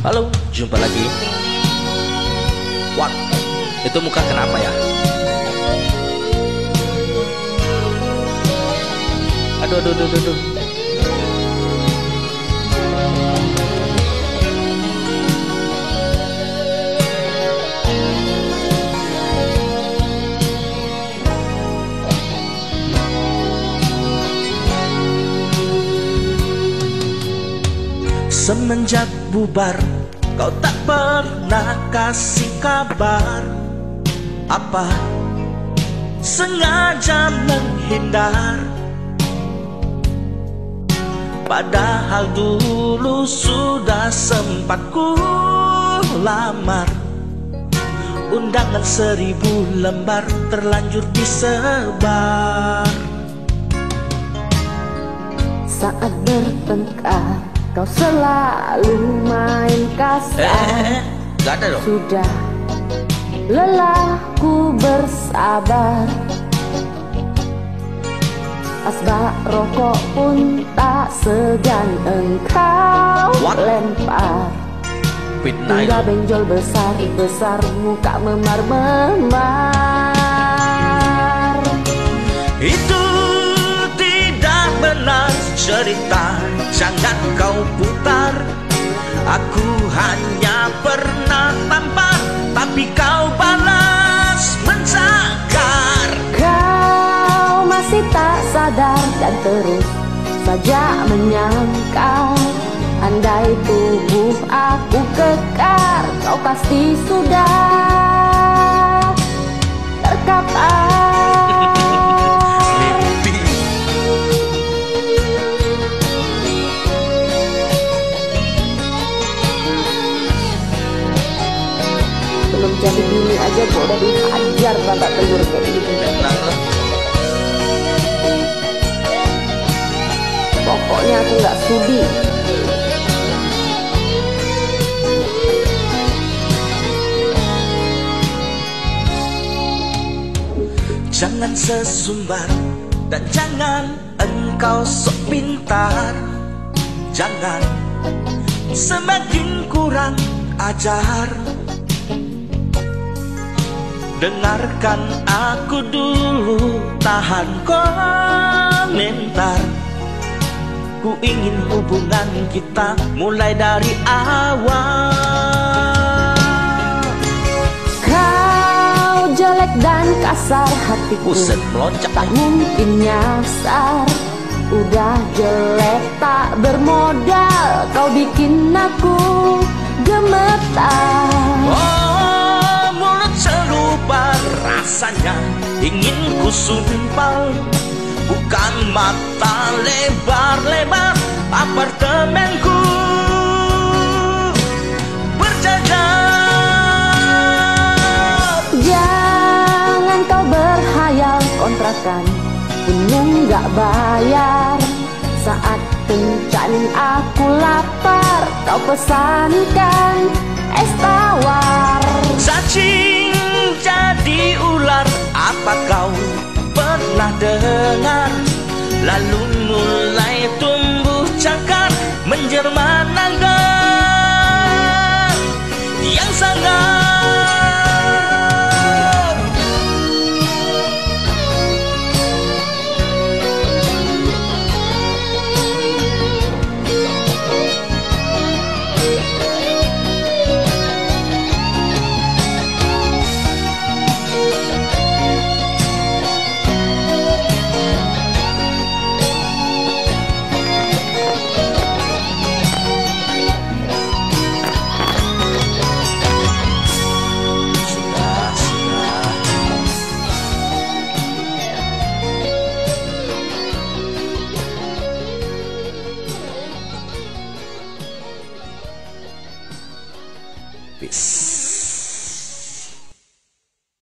Halo, jumpa lagi What? Itu muka kenapa ya? Aduh, aduh, aduh, aduh Semenjak bubar Kau tak pernah kasih kabar Apa Sengaja menghindar. Padahal dulu sudah sempat ku lamar. Undangan seribu lembar terlanjur disebar. Saat bertengkar Kau selalu main kasar. Eh, eh, dong. Sudah lelah ku bersabar. Asbak rokok pun tak segan engkau What? lempar. Hingga benjol besar-besar muka memar-memar Itu tidak benar cerita Jangan kau putar. Aku hanya pernah tampar Tapi kau balas mencakar Kau masih tak sadar dan terus saja menyangka Andai tubuh aku kekar Kau pasti sudah jadi bini aja kok udah dihajar babak telur. Kayak gitu Pokoknya aku nggak sudi. Jangan sesumbar dan jangan engkau sok pintar. Jangan semakin kurang ajar Dengarkan aku dulu tahan komentar. Ku ingin hubungan kita mulai dari awal. Kau jelek dan kasar hatiku. Buset melonjak Tak mungkin nyasar. Udah jelek tak bermodal. Kau bikin aku ingin ku sumpal Bukan mata lebar-lebar apartemenku berjajar Jangan kau berhayal kontrakan Punya nggak bayar. Saat kencan aku lapar Kau pesankan es tawar. Ular apa kau pernah dengar Lalu mulai tumbuh cakar menjelma